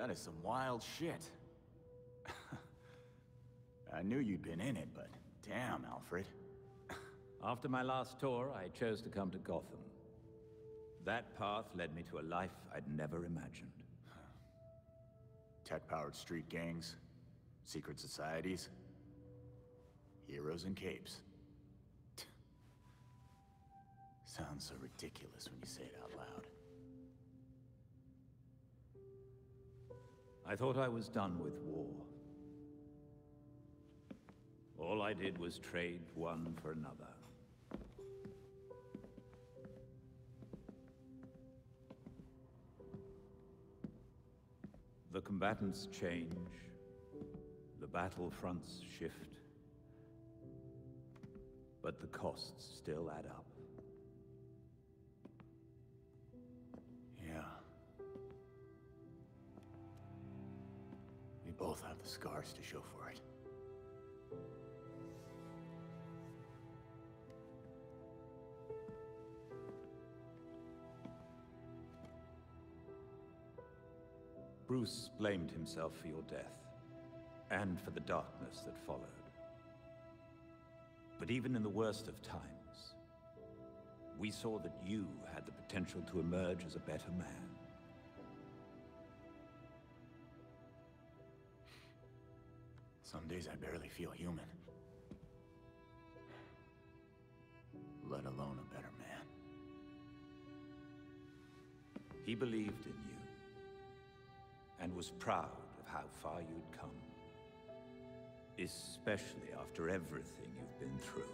That is some wild shit. I knew you'd been in it, but damn, Alfred. After my last tour, I chose to come to Gotham. That path led me to a life I'd never imagined. Tech-powered street gangs, secret societies, heroes in capes. Sounds so ridiculous when you say it out loud. I thought I was done with war. All I did was trade one for another. The combatants change, the battlefronts shift, but the costs still add up. Both have the scars to show for it. Bruce blamed himself for your death, and for the darkness that followed. But even in the worst of times, we saw that you had the potential to emerge as a better man. Some days I barely feel human. Let alone a better man. He believed in you, and was proud of how far you'd come. Especially after everything you've been through.